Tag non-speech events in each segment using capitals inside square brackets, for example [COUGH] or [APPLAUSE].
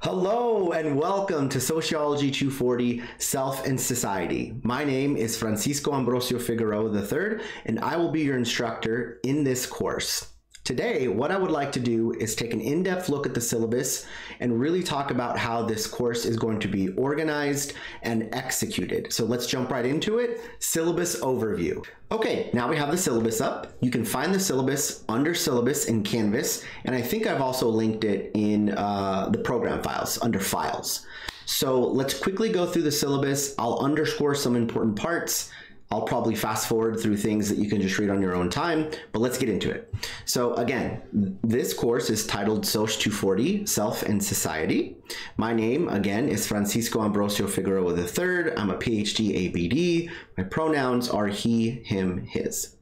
Hello and welcome to Sociology 240 Self and Society. My name is Francisco Ambrosio Figueroa III, and I will be your instructor in this course. Today, what I would like to do is take an in-depth look at the syllabus and really talk about how this course is going to be organized and executed. So let's jump right into it. Syllabus overview. Okay, now we have the syllabus up. You can find the syllabus under syllabus in Canvas, and I think I've also linked it in uh, the program files under files. So let's quickly go through the syllabus. I'll underscore some important parts I'll probably fast forward through things that you can just read on your own time, but let's get into it. So again, this course is titled Soc 240, Self and Society. My name, again, is Francisco Ambrosio Figueroa III. I'm a PhD ABD. My pronouns are he, him, his.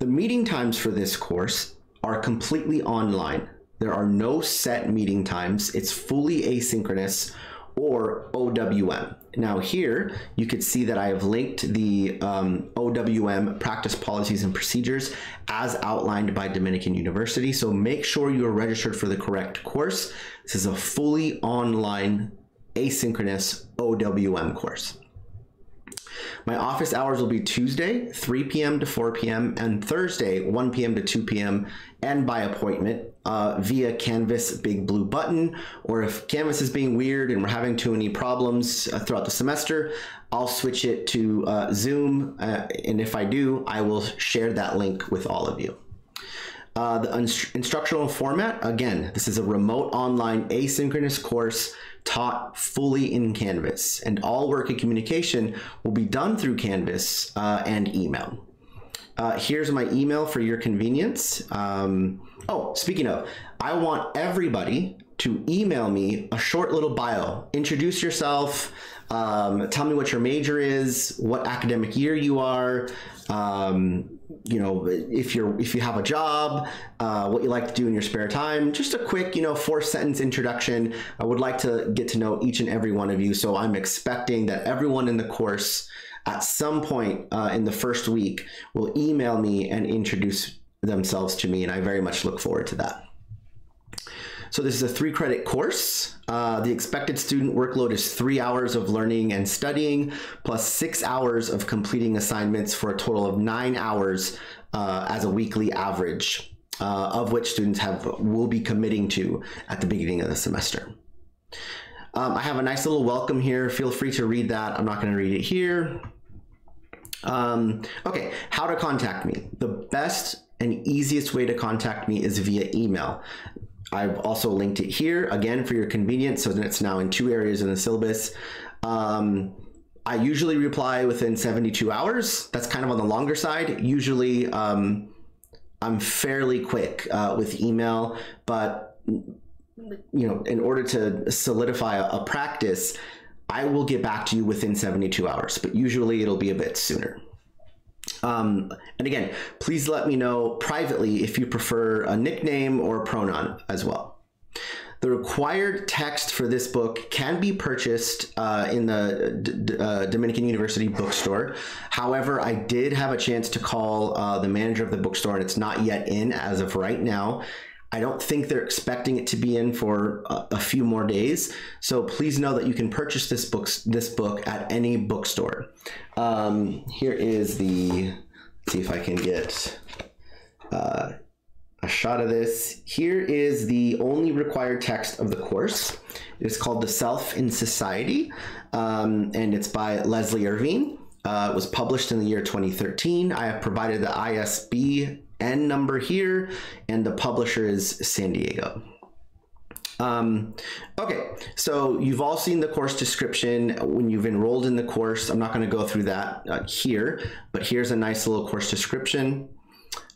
The meeting times for this course are completely online. There are no set meeting times. It's fully asynchronous or OWM. Now here, you could see that I have linked the um, OWM practice policies and procedures as outlined by Dominican University. So make sure you are registered for the correct course. This is a fully online asynchronous OWM course. My office hours will be Tuesday, 3 p.m. to 4 p.m., and Thursday, 1 p.m. to 2 p.m., and by appointment uh, via Canvas Big Blue Button. Or if Canvas is being weird and we're having too many problems uh, throughout the semester, I'll switch it to uh, Zoom. Uh, and if I do, I will share that link with all of you. Uh, the instructional format, again, this is a remote online asynchronous course taught fully in Canvas, and all work and communication will be done through Canvas uh, and email. Uh, here's my email for your convenience. Um, oh, speaking of, I want everybody to email me a short little bio. Introduce yourself. Um, tell me what your major is, what academic year you are, um, you know, if you're if you have a job, uh, what you like to do in your spare time. Just a quick, you know, four sentence introduction. I would like to get to know each and every one of you. So I'm expecting that everyone in the course at some point uh, in the first week will email me and introduce themselves to me, and I very much look forward to that. So this is a three credit course. Uh, the expected student workload is three hours of learning and studying, plus six hours of completing assignments for a total of nine hours uh, as a weekly average, uh, of which students have will be committing to at the beginning of the semester. Um, I have a nice little welcome here. Feel free to read that. I'm not going to read it here. Um, okay, how to contact me. The best and easiest way to contact me is via email. I've also linked it here again for your convenience, so that it's now in two areas in the syllabus. Um, I usually reply within 72 hours. That's kind of on the longer side. Usually, um, I'm fairly quick uh, with email, but you know, in order to solidify a, a practice, I will get back to you within 72 hours, but usually it'll be a bit sooner. Um, and again, please let me know privately if you prefer a nickname or a pronoun as well. The required text for this book can be purchased uh, in the D uh, Dominican University bookstore. However, I did have a chance to call uh, the manager of the bookstore, and it's not yet in as of right now. I don't think they're expecting it to be in for a, a, few more days. So please know that you can purchase this book this book at any bookstore. Um, here is the see if I can get uh, a shot of this. Here is the only required text of the course. It's called The Self in Society, um, and it's by Leslie Irvine. Uh, it was published in the year 2013. I have provided the ISB N number here, and the publisher is San Diego. Um, okay, so you've all seen the course description when you've enrolled in the course. I'm not going to go through that uh, here, but here's a nice little course description.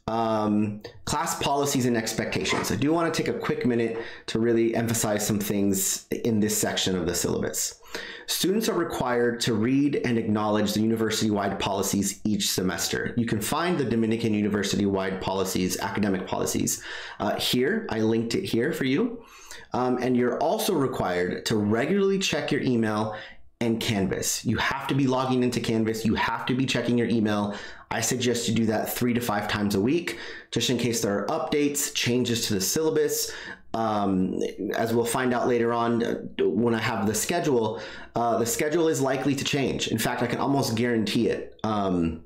Um, class policies and expectations. I do want to take a quick minute to really emphasize some things in this section of the syllabus. Students are required to read and acknowledge the university-wide policies each semester. You can find the Dominican University-wide policies, academic policies, uh, here. I linked it here for you. Um, and you're also required to regularly check your email and Canvas. You have to be logging into Canvas. You have to be checking your email. I suggest you do that three to five times a week, just in case there are updates, changes to the syllabus. Um, as we'll find out later on uh, when I have the schedule, uh, the schedule is likely to change. In fact, I can almost guarantee it. Um,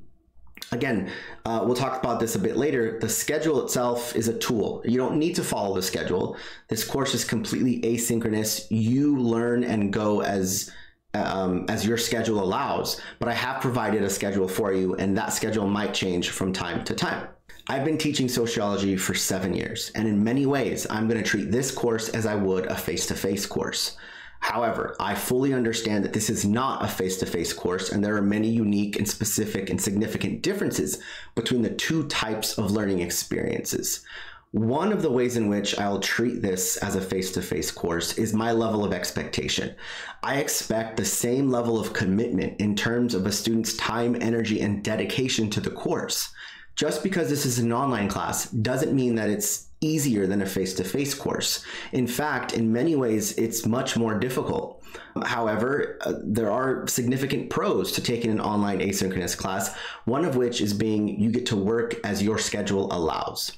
Again, uh, we'll talk about this a bit later. The schedule itself is a tool. You don't need to follow the schedule. This course is completely asynchronous. You learn and go as um, as your schedule allows. But I have provided a schedule for you, and that schedule might change from time to time. I've been teaching sociology for seven years, and in many ways, I'm going to treat this course as I would a face to face course. However, I fully understand that this is not a face to face course, and there are many unique and specific and significant differences between the two types of learning experiences. One of the ways in which I'll treat this as a face to face course is my level of expectation. I expect the same level of commitment in terms of a student's time, energy, and dedication to the course. Just because this is an online class doesn't mean that it's easier than a face to face course. In fact, in many ways, it's much more difficult. However, uh, there are significant pros to taking an online asynchronous class, one of which is being you get to work as your schedule allows.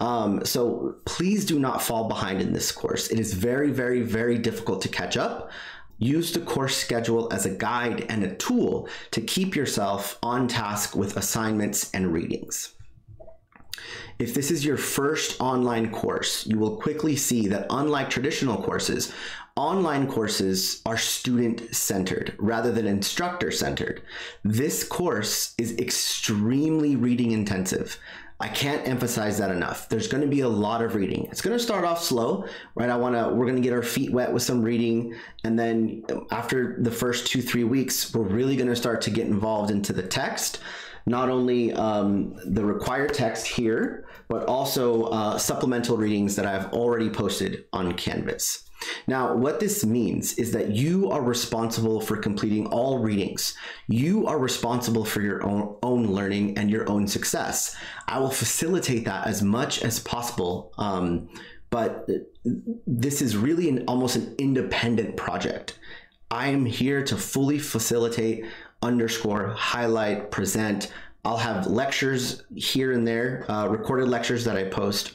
Um, so please do not fall behind in this course. It is very, very, very difficult to catch up. Use the course schedule as a guide and a tool to keep yourself on task with assignments and readings. If this is your first online course, you will quickly see that unlike traditional courses, online courses are student centered rather than instructor centered. This course is extremely reading intensive. I can't emphasize that enough. There's going to be a lot of reading. It's going to start off slow, right? I want to, we're going to get our feet wet with some reading. And then after the first two, three weeks, we're really going to start to get involved into the text. Not only um, the required text here, but also uh, supplemental readings that I've already posted on Canvas. Now, what this means is that you are responsible for completing all readings. You are responsible for your own, own learning and your own success. I will facilitate that as much as possible, um, but this is really an, almost an independent project. I am here to fully facilitate, underscore, highlight, present. I'll have lectures here and there, uh, recorded lectures that I post,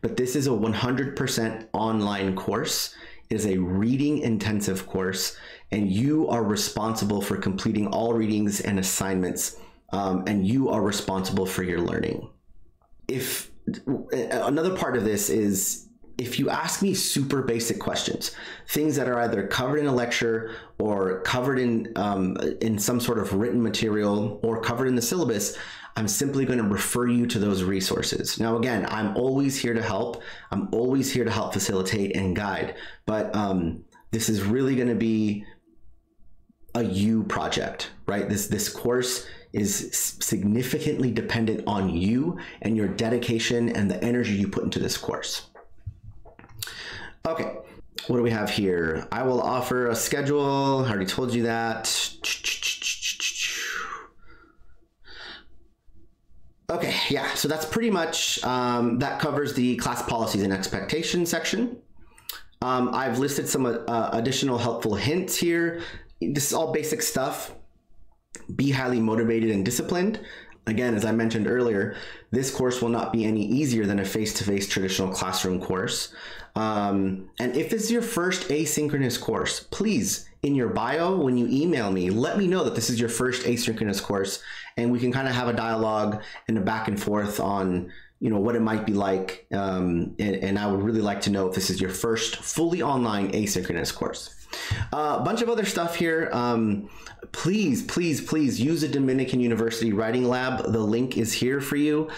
but this is a 100% online course is a reading intensive course, and you are responsible for completing all readings and assignments, um, and you are responsible for your learning. If another part of this is if you ask me super basic questions, things that are either covered in a lecture or covered in um, in some sort of written material or covered in the syllabus, I'm simply going to refer you to those resources. Now, again, I'm always here to help. I'm always here to help facilitate and guide, but um, this is really going to be a you project, right? This this course is significantly dependent on you and your dedication and the energy you put into this course. Okay, what do we have here? I will offer a schedule. I already told you that. Okay, yeah, so that's pretty much, um, that covers the class policies and expectations section. Um, I've listed some uh, additional helpful hints here. This is all basic stuff. Be highly motivated and disciplined. Again, as I mentioned earlier, this course will not be any easier than a face-to-face traditional classroom course. Um, and if this is your first asynchronous course, please, in your bio, when you email me, let me know that this is your first asynchronous course and we can kind of have a dialogue and a back and forth on you know what it might be like um, and, and, i would really like to know if this is your first fully online asynchronous course a uh, bunch of other stuff here um, please please please use the dominican university writing lab the link is here for you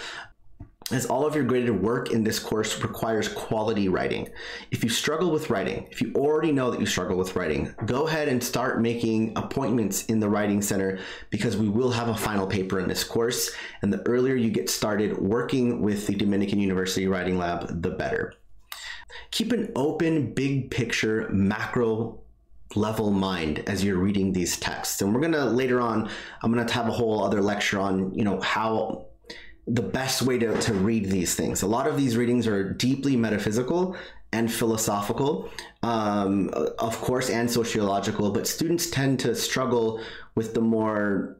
as all of your graded work in this course requires quality writing. If you struggle with writing, if you already know that you struggle with writing, go ahead and start making appointments in the Writing Center because we will have a final paper in this course. And the earlier you get started working with the Dominican University Writing Lab, the better. Keep an open, big picture, macro level mind as you're reading these texts. And we're going to later on, I'm going to have a whole other lecture on, you know, how the best way to, to read these things. A lot of these readings are deeply metaphysical and philosophical, um, of course, and sociological, but students tend to struggle with the more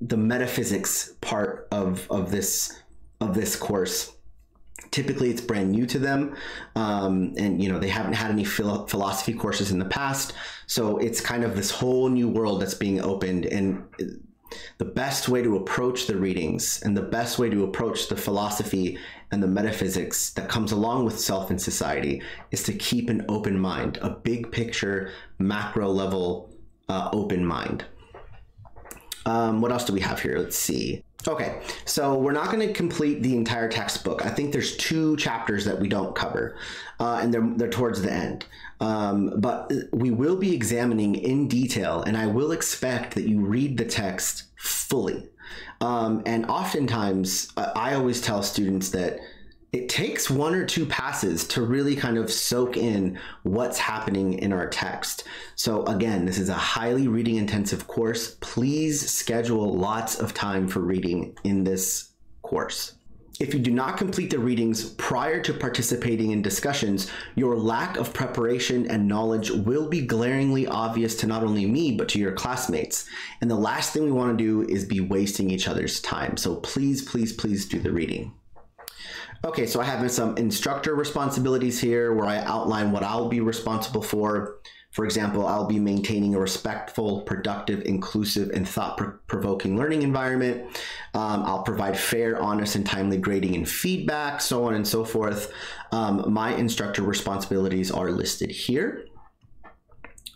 the metaphysics part of, of this of this course typically it's brand new to them um, and you know they haven't had any philo- philosophy courses in the past so it's kind of this whole new world that's being opened and the best way to approach the readings and the best way to approach the philosophy and the metaphysics that comes along with self and society is to keep an open mind, a big picture, macro level uh, open mind. Um, what else do we have here? Let's see. Okay, so we're not going to complete the entire textbook. I think there's two chapters that we don't cover, uh, and they're, they're towards the end. Um, but we will be examining in detail, and I will expect that you read the text fully. Um, and oftentimes, I always tell students that it takes one or two passes to really kind of soak in what's happening in our text. So, again, this is a highly reading intensive course. Please schedule lots of time for reading in this course. If you do not complete the readings prior to participating in discussions, your lack of preparation and knowledge will be glaringly obvious to not only me, but to your classmates. And the last thing we want to do is be wasting each other's time. So please, please, please do the reading. Okay, so I have some instructor responsibilities here where I outline what I'll be responsible for. For example, I'll be maintaining a respectful, productive, inclusive, and thought provoking learning environment. Um, I'll provide fair, honest, and timely grading and feedback, so on and so forth. Um, my instructor responsibilities are listed here.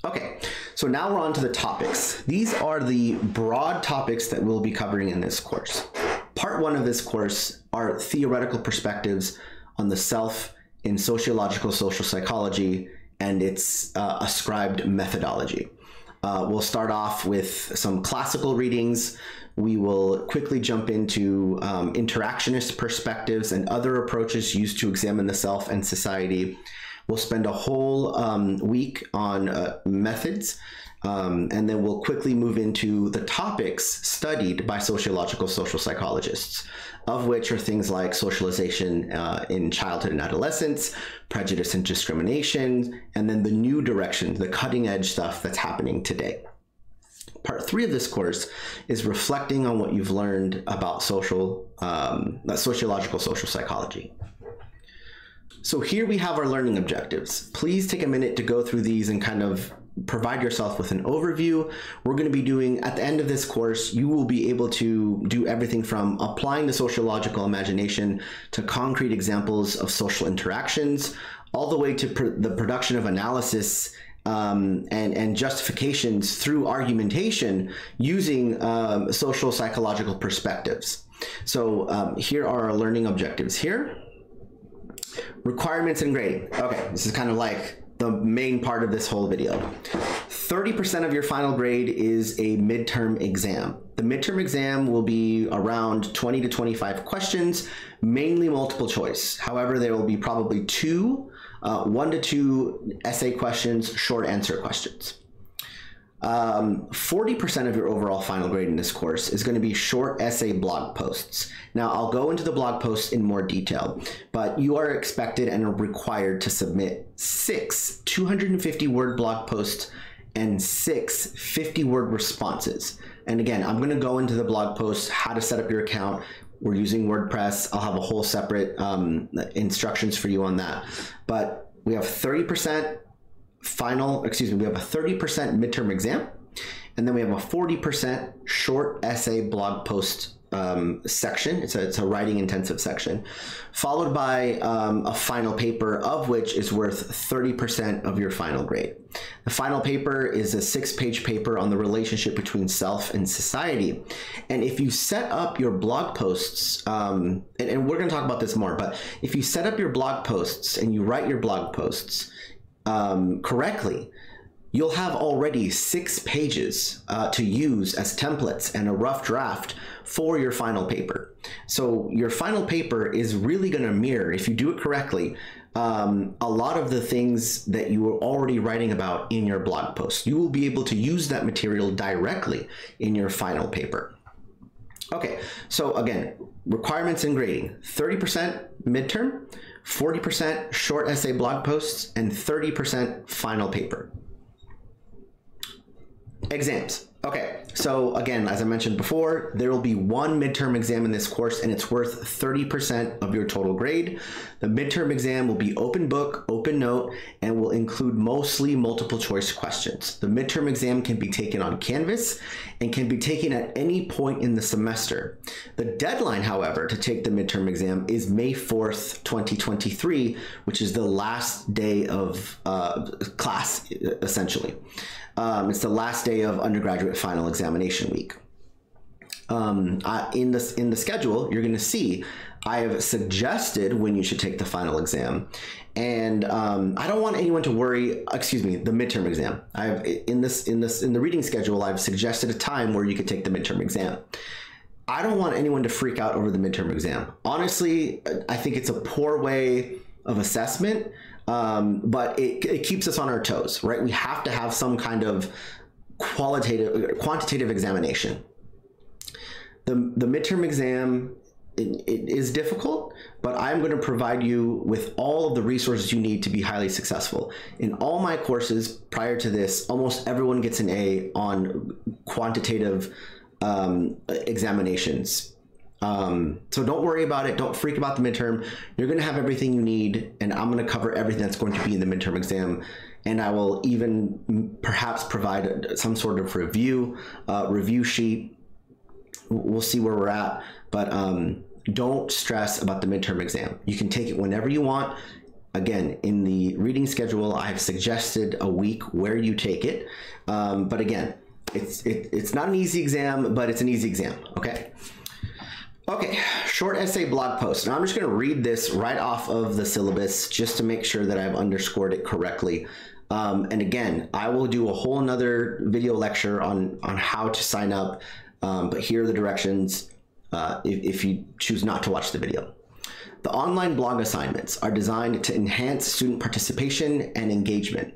Okay, so now we're on to the topics. These are the broad topics that we'll be covering in this course. Part one of this course are theoretical perspectives on the self in sociological social psychology and its uh, ascribed methodology. Uh, we'll start off with some classical readings. We will quickly jump into um, interactionist perspectives and other approaches used to examine the self and society. We'll spend a whole um, week on uh, methods um, and then we'll quickly move into the topics studied by sociological social psychologists, of which are things like socialization uh, in childhood and adolescence, prejudice and discrimination, and then the new direction, the cutting edge stuff that's happening today. Part three of this course is reflecting on what you've learned about social, um, sociological social psychology. So here we have our learning objectives. Please take a minute to go through these and kind of provide yourself with an overview. We're going to be doing, at the end of this course, you will be able to do everything from applying the sociological imagination to concrete examples of social interactions, all the way to pr the production of analysis um, and, and justifications through argumentation using um, social psychological perspectives. So um, here are our learning objectives here. Requirements and grading. Okay, this is kind of like the main part of this whole video. 30% of your final grade is a midterm exam. The midterm exam will be around 20 to 25 questions, mainly multiple choice. However, there will be probably two, uh, one to two essay questions, short answer questions. Um, 40% of your overall final grade in this course is going to be short essay blog posts. Now, I'll go into the blog posts in more detail, but you are expected and are required to submit six 250 word blog posts and six 50 word responses. And again, I'm going to go into the blog posts, how to set up your account. We're using WordPress. I'll have a whole separate um, instructions for you on that. But we have 30% final, excuse me, we have a 30% midterm exam, and then we have a 40% short essay blog post um, section. It's a, it's a writing intensive section, followed by um, a final paper, of which is worth 30% of your final grade. The final paper is a six page paper on the relationship between self and society. And if you set up your blog posts, um, and, and we're going to talk about this more, but if you set up your blog posts and you write your blog posts, um, correctly, you'll have already six pages uh, to use as templates and a rough draft for your final paper. So your final paper is really going to mirror, if you do it correctly, um, a lot of the things that you were already writing about in your blog post. You will be able to use that material directly in your final paper. Okay, so again, requirements and grading 30% midterm, 40% short essay blog posts, and 30% final paper. Exams. Okay, so again, as I mentioned before, there will be one midterm exam in this course and it's worth 30% of your total grade. The midterm exam will be open book, open note, and will include mostly multiple choice questions. The midterm exam can be taken on Canvas and can be taken at any point in the semester. The deadline, however, to take the midterm exam is May 4th, 2023, which is the last day of uh, class, essentially. Um, it's the last day of undergraduate final examination week. Um, I, in this in the schedule, you're going to see I have suggested when you should take the final exam, and um, I don't want anyone to worry. Excuse me, the midterm exam. I've in this in this in the reading schedule. I've suggested a time where you could take the midterm exam. I don't want anyone to freak out over the midterm exam. Honestly, I think it's a poor way of assessment um, but it, it keeps us on our toes, right? We have to have some kind of qualitative, quantitative examination. The, the midterm exam it, it is difficult, but I'm going to provide you with all of the resources you need to be highly successful. In all my courses prior to this, almost everyone gets an A on quantitative um, examinations um, so don't worry about it. Don't freak about the midterm. You're going to have everything you need, and I'm going to cover everything that's going to be in the midterm exam. And I will even perhaps provide some sort of review, uh, review sheet. We'll see where we're at, but um, don't stress about the midterm exam. You can take it whenever you want. Again, in the reading schedule, I've suggested a week where you take it. Um, but again, it's it, it's not an easy exam, but it's an easy exam. Okay. Okay, short essay blog post. Now I'm just going to read this right off of the syllabus just to make sure that I've underscored it correctly. Um, and again, I will do a whole another video lecture on, on how to sign up, um, but here are the directions uh, if, if you choose not to watch the video. The online blog assignments are designed to enhance student participation and engagement,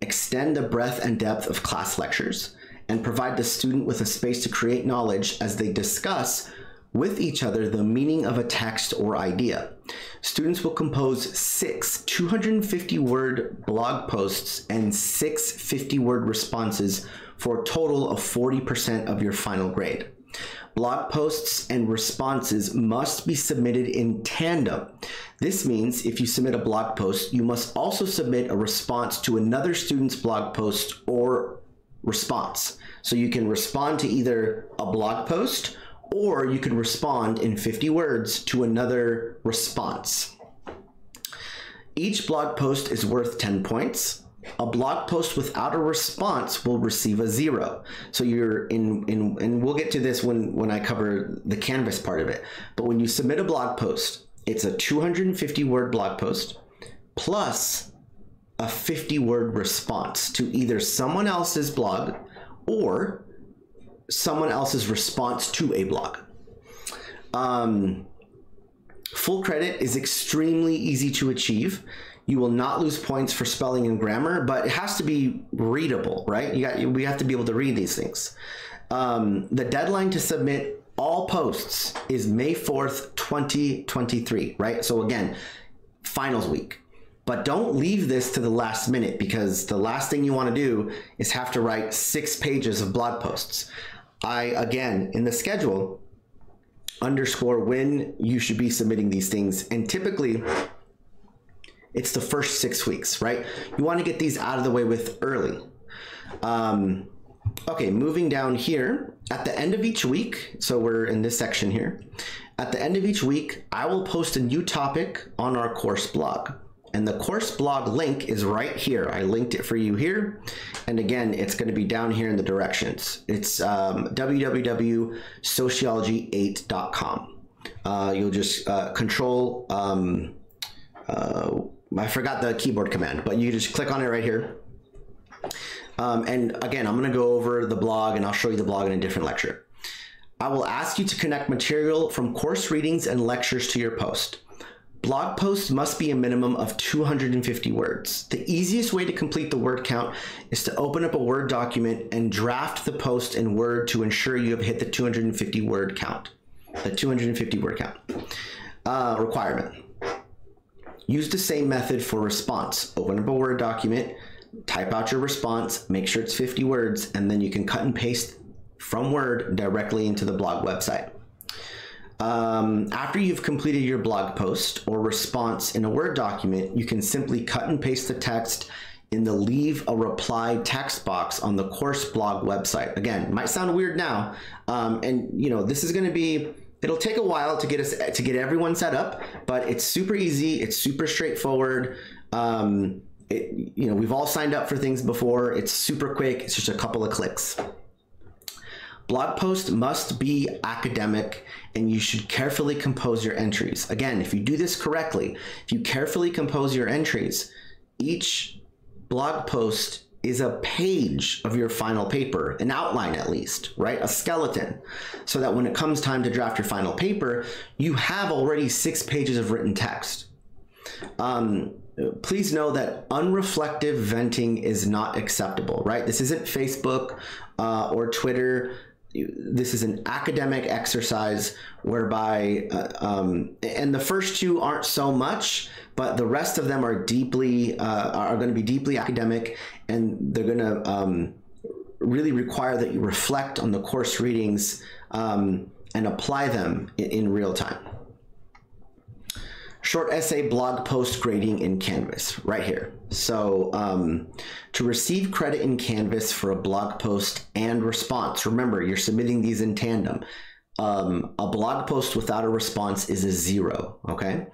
extend the breadth and depth of class lectures, and provide the student with a space to create knowledge as they discuss with each other the meaning of a text or idea. Students will compose six 250 word blog posts and six 50 word responses for a total of 40% of your final grade. Blog posts and responses must be submitted in tandem. This means if you submit a blog post, you must also submit a response to another student's blog post or response. So you can respond to either a blog post or you can respond in 50 words to another response. Each blog post is worth 10 points. A blog post without a response will receive a zero. So you're in, in and we'll get to this when, when I cover the Canvas part of it. But when you submit a blog post, it's a 250 word blog post plus a 50 word response to either someone else's blog or someone else's response to a blog. Um, full credit is extremely easy to achieve. You will not lose points for spelling and grammar, but it has to be readable, right? You got we have to be able to read these things. Um, the deadline to submit all posts is May 4th, 2023, right? So again, finals week. But don't leave this to the last minute because the last thing you want to do is have to write six pages of blog posts. I, again, in the schedule, underscore when you should be submitting these things. And typically, it's the first six weeks, right? You want to get these out of the way with early. Um, okay, moving down here, at the end of each week, so we're in this section here, at the end of each week, I will post a new topic on our course blog. And the course blog link is right here. I linked it for you here. And again, it's going to be down here in the directions. It's um, www.sociology8.com. Uh, you'll just uh, control, um, uh, I forgot the keyboard command, but you just click on it right here. Um, and again, I'm going to go over the blog and I'll show you the blog in a different lecture. I will ask you to connect material from course readings and lectures to your post. Blog posts must be a minimum of 250 words. The easiest way to complete the word count is to open up a Word document and draft the post in Word to ensure you have hit the 250 word count, the 250 word count uh, requirement. Use the same method for response. Open up a Word document, type out your response, make sure it's 50 words, and then you can cut and paste from Word directly into the blog website. Um, after you've completed your blog post or response in a Word document, you can simply cut and paste the text in the leave a reply text box on the course blog website. Again, might sound weird now, um, and you know this is going to be. It'll take a while to get us to get everyone set up, but it's super easy. It's super straightforward. Um, it, you know, we've all signed up for things before. It's super quick. It's just a couple of clicks. Blog post must be academic and you should carefully compose your entries. Again, if you do this correctly, if you carefully compose your entries, each blog post is a page of your final paper, an outline at least, right? A skeleton. So that when it comes time to draft your final paper, you have already six pages of written text. Um, please know that unreflective venting is not acceptable, right? This isn't Facebook uh, or Twitter this is an academic exercise whereby, uh, um, and the first two aren't so much, but the rest of them are deeply uh, are going to be deeply academic, and they're going to um, really require that you reflect on the course readings um, and apply them in, in real time short essay blog post grading in Canvas right here. So um, to receive credit in Canvas for a blog post and response, remember you're submitting these in tandem. Um, a blog post without a response is a zero, okay?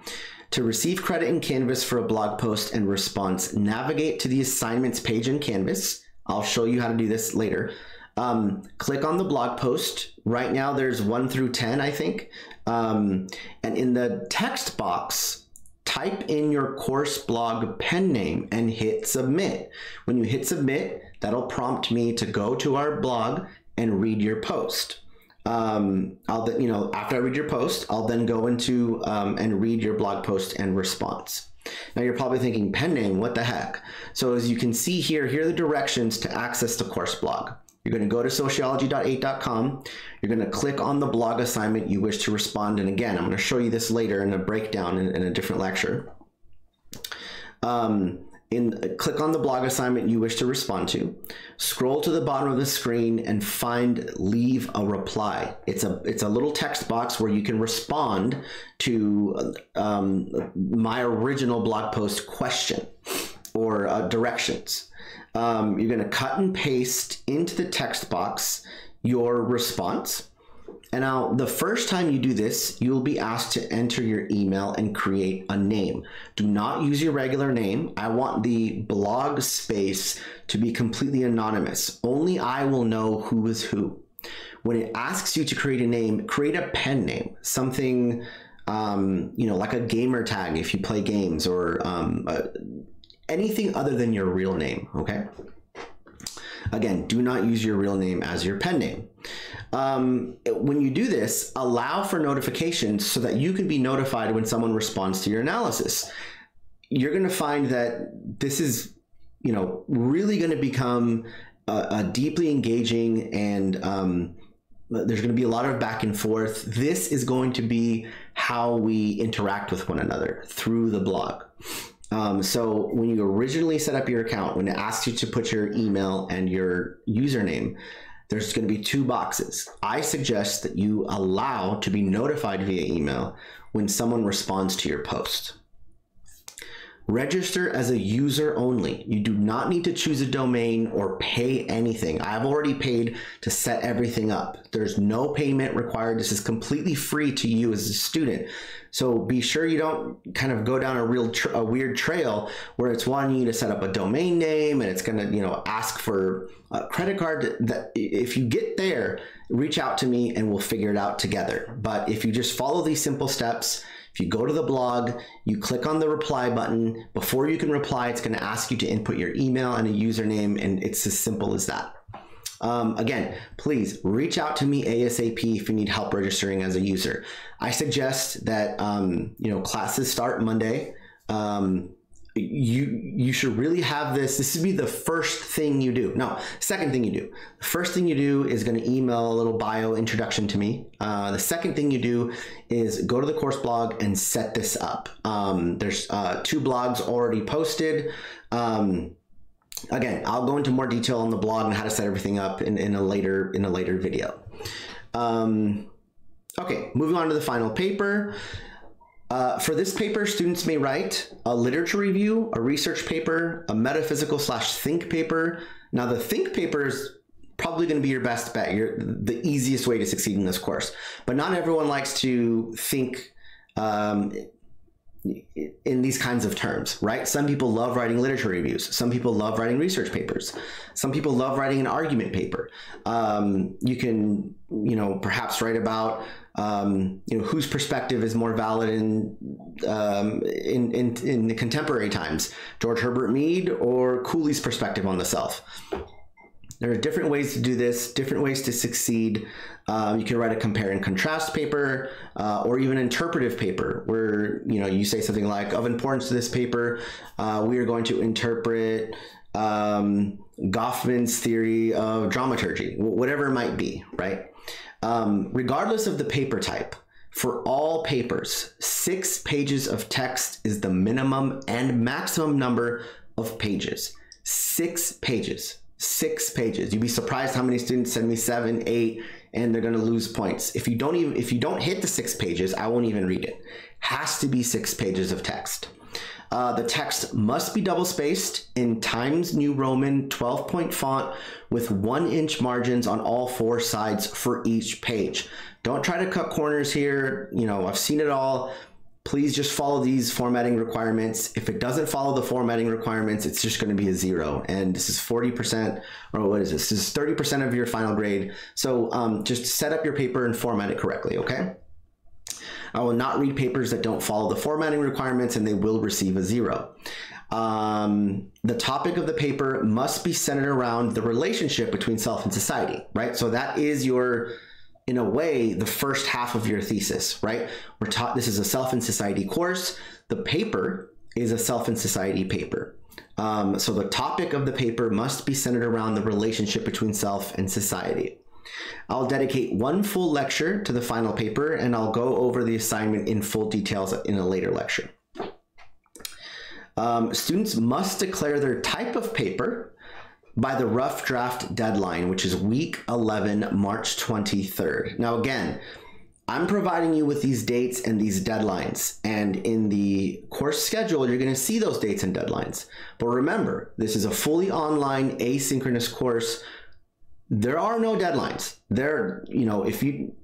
To receive credit in Canvas for a blog post and response, navigate to the assignments page in Canvas. I'll show you how to do this later. Um, click on the blog post. Right now, there's one through 10, I think. Um, and in the text box, type in your course blog pen name and hit submit. When you hit submit, that'll prompt me to go to our blog and read your post. Um, I'll you know after I read your post, I'll then go into um, and read your blog post and response. Now you're probably thinking pen name, what the heck? So as you can see here, here are the directions to access the course blog. You're going to go to sociology.8.com. You're going to click on the blog assignment you wish to respond. And again, I'm going to show you this later in a breakdown in, in a different lecture. Um, in click on the blog assignment you wish to respond to scroll to the bottom of the screen and find leave a reply it's a it's a little text box where you can respond to um, my original blog post question or uh, directions um, you're going to cut and paste into the text box your response. And now, the first time you do this, you'll be asked to enter your email and create a name. Do not use your regular name. I want the blog space to be completely anonymous. Only I will know who is who. When it asks you to create a name, create a pen name, something, um, you know, like a gamer tag if you play games, or um, anything other than your real name, okay? Again, do not use your real name as your pen name. Um, when you do this, allow for notifications so that you can be notified when someone responds to your analysis. You're going to find that this is, you know, really going to become a, a, deeply engaging and um, there's going to be a lot of back and forth. This is going to be how we interact with one another through the blog. Um, so when you originally set up your account, when it asks you to put your email and your username, there's going to be two boxes. I suggest that you allow to be notified via email when someone responds to your post. Register as a user only. You do not need to choose a domain or pay anything. I've already paid to set everything up. There's no payment required. This is completely free to you as a student. So be sure you don't kind of go down a real a weird trail where it's wanting you to set up a domain name and it's going to you know ask for a credit card. That if you get there, reach out to me and we'll figure it out together. But if you just follow these simple steps if you go to the blog, you click on the reply button. Before you can reply, it's going to ask you to input your email and a username, and it's as simple as that. Um, again, please reach out to me ASAP if you need help registering as a user. I suggest that um, you know classes start Monday. Um, you you should really have this this would be the first thing you do. No second thing you do. The first thing you do is going to email a little bio introduction to me. Uh, the second thing you do is go to the course blog and set this up. Um, there's uh, two blogs already posted. Um, again i'll go into more detail on the blog and how to set everything up in, in a later in a later video um, okay moving on to the final paper uh, for this paper, students may write a literature review, a research paper, a metaphysical slash think paper. Now, the think paper is probably going to be your best bet. You're the easiest way to succeed in this course. But not everyone likes to think um, in these kinds of terms, right? Some people love writing literature reviews. Some people love writing research papers. Some people love writing an argument paper. Um, you can, you know, perhaps write about um, you know whose perspective is more valid in, um, in, in in the contemporary times, George Herbert Mead or Cooley's perspective on the self. There are different ways to do this, different ways to succeed. Um, you can write a compare and contrast paper, uh, or even interpretive paper, where you know you say something like, "Of importance to this paper, uh, we are going to interpret." Um, Goffman's theory of dramaturgy, whatever it might be, right? Um, regardless of the paper type, for all papers, six pages of text is the minimum and maximum number of pages. Six pages. Six pages. You'd be surprised how many students send me seven, eight, and they're gonna lose points. If you don't even if you don't hit the six pages, I won't even read it. Has to be six pages of text. Uh, the text must be double spaced in Times New Roman 12 point font with one inch margins on all four sides for each page. Don't try to cut corners here. You know, I've seen it all. Please just follow these formatting requirements. If it doesn't follow the formatting requirements, it's just going to be a zero. And this is 40%, or what is this? This is 30% of your final grade. So um, just set up your paper and format it correctly, okay? I will not read papers that don't follow the formatting requirements and they will receive a zero. Um, the topic of the paper must be centered around the relationship between self and society, right? So that is your, in a way, the first half of your thesis, right? We're taught this is a self and society course. The paper is a self and society paper. Um, so the topic of the paper must be centered around the relationship between self and society. I'll dedicate one full lecture to the final paper and I'll go over the assignment in full details in a later lecture. Um, students must declare their type of paper by the rough draft deadline, which is week 11, March 23rd. Now, again, I'm providing you with these dates and these deadlines. And in the course schedule, you're going to see those dates and deadlines. But remember, this is a fully online asynchronous course there are no deadlines. There, you know, if you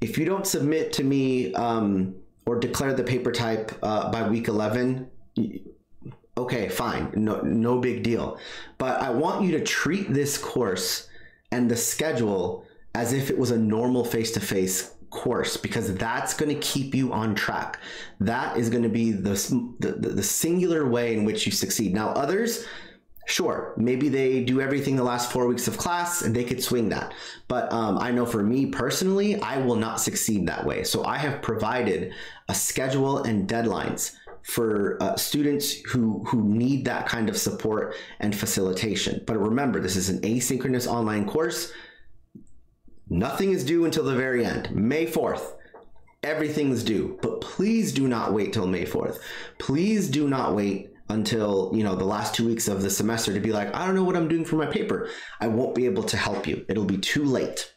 if you don't submit to me um, or declare the paper type uh, by week eleven, okay, fine, no no big deal. But I want you to treat this course and the schedule as if it was a normal face to face course because that's going to keep you on track. That is going to be the, the, the singular way in which you succeed. Now, others, Sure, maybe they do everything the last four weeks of class and they could swing that. But um, I know for me personally, I will not succeed that way. So I have provided a schedule and deadlines for uh, students who who need that kind of support and facilitation. But remember, this is an asynchronous online course. Nothing is due until the very end, May 4th. Everything's due, but please do not wait till May 4th. Please do not wait until you know the last two weeks of the semester to be like i don't know what i'm doing for my paper i won't be able to help you it'll be too late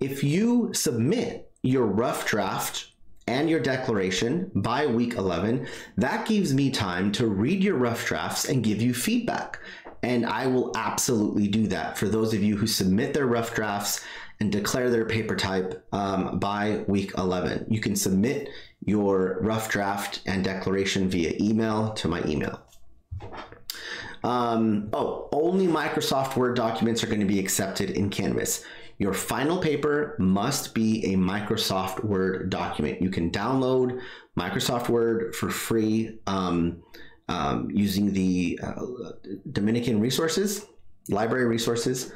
if you submit your rough draft and your declaration by week 11 that gives me time to read your rough drafts and give you feedback. And i will absolutely do that. For those of you who submit their rough drafts and declare their paper type um, by week 11 you can submit your rough draft and declaration via email to my email. Um, oh, only Microsoft Word documents are going to be accepted in Canvas. Your final paper must be a Microsoft Word document. You can download Microsoft Word for free um, um, using the uh, Dominican resources, library resources.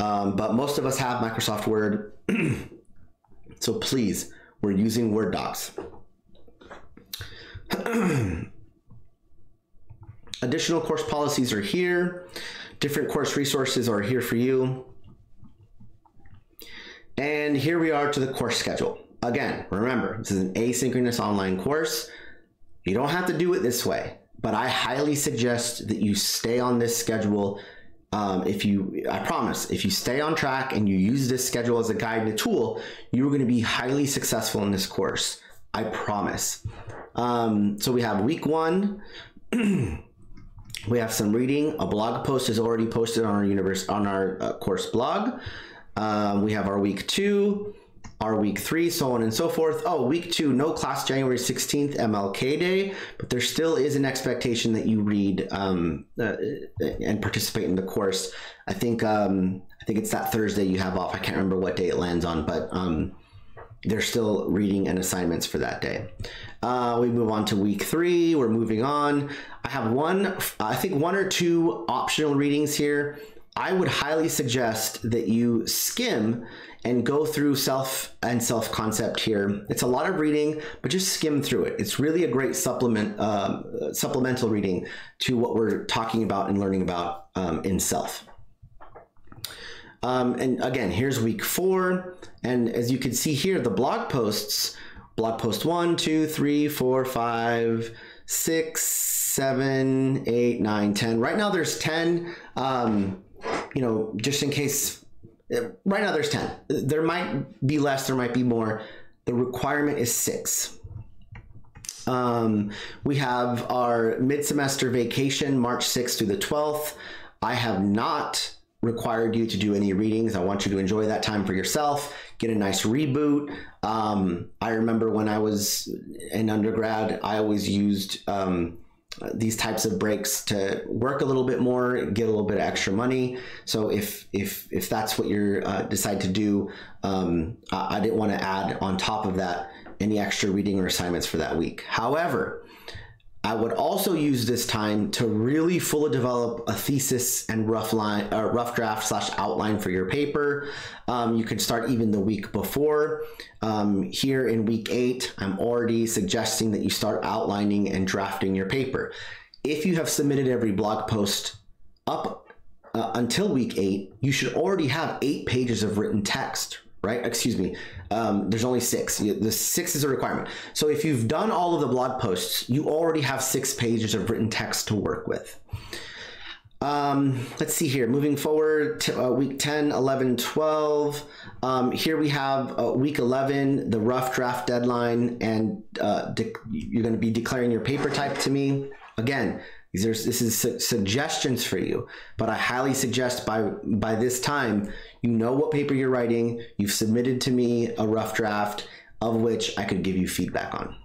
Um, but most of us have Microsoft Word. [CLEARS THROAT] so please, we're using Word docs. [CLEARS THROAT] Additional course policies are here. Different course resources are here for you. And here we are to the course schedule. Again, remember, this is an asynchronous online course. You don't have to do it this way, but I highly suggest that you stay on this schedule. Um, if you, I promise, if you stay on track and you use this schedule as a guide and a tool, you're going to be highly successful in this course. I promise. Um, so we have week one. [CLEARS THROAT] we have some reading. A blog post is already posted on our universe on our uh, course blog. Um, we have our week two, our week three, so on and so forth. Oh, week two, no class January 16th, MLK Day, but there still is an expectation that you read um, uh, and participate in the course. I think um, I think it's that Thursday you have off. I can't remember what day it lands on, but um, they're still reading and assignments for that day. Uh, we move on to week three. We're moving on. I have one, I think one or two optional readings here. I would highly suggest that you skim and go through self and self concept here. It's a lot of reading, but just skim through it. It's really a great supplement, um, supplemental reading to what we're talking about and learning about um, in self. Um, and again, here's week four. And as you can see here, the blog posts, blog post one, two, three, four, five, six, seven, eight, nine, ten. Right now there's 10. Um, you know, just in case, right now there's 10. There might be less, there might be more. The requirement is six. Um, we have our mid semester vacation, March 6th through the 12th. I have not required you to do any readings. I want you to enjoy that time for yourself, get a nice reboot. Um, I remember when I was an undergrad, I always used um, these types of breaks to work a little bit more, get a little bit of extra money. So if if if that's what you uh, decide to do, um, I, I didn't want to add on top of that any extra reading or assignments for that week. However, I would also use this time to really fully develop a thesis and rough line, uh, rough draft slash outline for your paper. Um, you could start even the week before. Um, here in week eight, I'm already suggesting that you start outlining and drafting your paper. If you have submitted every blog post up uh, until week eight, you should already have eight pages of written text, right? Excuse me. Um, there's only six. The six is a requirement. So if you've done all of the blog posts, you already have six pages of written text to work with. Um, let's see here. Moving forward to uh, week 10, 11, 12. Um, here we have uh, week 11, the rough draft deadline, and uh, you're going to be declaring your paper type to me. Again, these are this is su suggestions for you, but I highly suggest by by this time you know what paper you're writing. You've submitted to me a rough draft of which I could give you feedback on.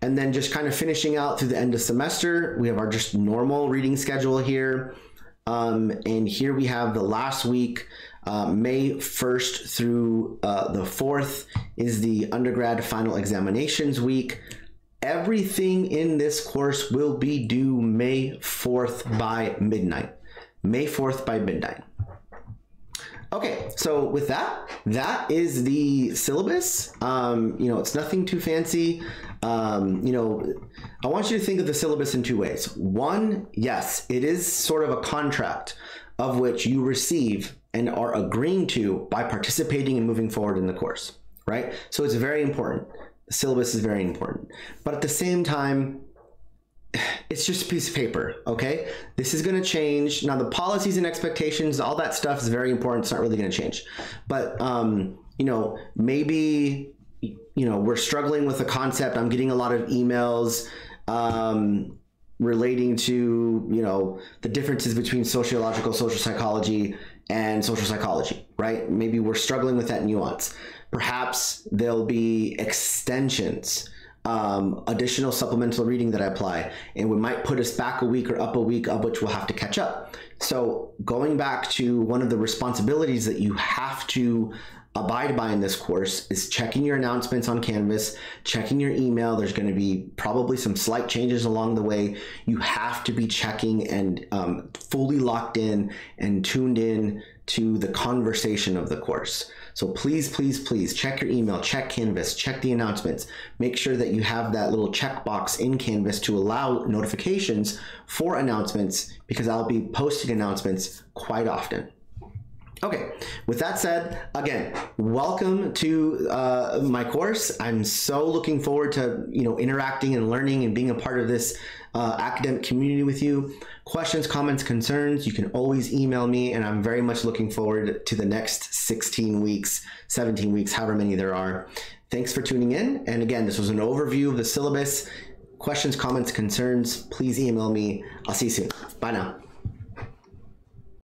And then just kind of finishing out through the end of semester, we have our just normal reading schedule here. Um, and here we have the last week, uh, May 1st through uh, the 4th is the undergrad final examinations week. Everything in this course will be due May 4th by midnight. May 4th by midnight. Okay, so with that, that is the syllabus. Um, you know, it's nothing too fancy. Um, you know, I want you to think of the syllabus in two ways. One, yes, it is sort of a contract of which you receive and are agreeing to by participating and moving forward in the course, right? So it's very important. The syllabus is very important. But at the same time, it's just a piece of paper, okay? This is going to change. Now, the policies and expectations, all that stuff is very important. It's not really going to change. But, um, you know, maybe, you know, we're struggling with a concept. I'm getting a lot of emails um, relating to, you know, the differences between sociological social psychology and social psychology, right? Maybe we're struggling with that nuance. Perhaps there'll be extensions, um, additional supplemental reading that I apply, and we might put us back a week or up a week, of which we'll have to catch up. So, going back to one of the responsibilities that you have to abide by in this course is checking your announcements on Canvas, checking your email. There's going to be probably some slight changes along the way. You have to be checking and um, fully locked in and tuned in to the conversation of the course. So please, please, please check your email, check Canvas, check the announcements. Make sure that you have that little checkbox in Canvas to allow notifications for announcements because I'll be posting announcements quite often. Okay, with that said, again, welcome to uh, my course. I'm so looking forward to you know interacting and learning and being a part of this uh, academic community with you. Questions, comments, concerns, you can always email me, and I'm very much looking forward to the next 16 weeks, 17 weeks, however many there are. Thanks for tuning in. And again, this was an overview of the syllabus. Questions, comments, concerns, please email me. I'll see you soon. Bye now.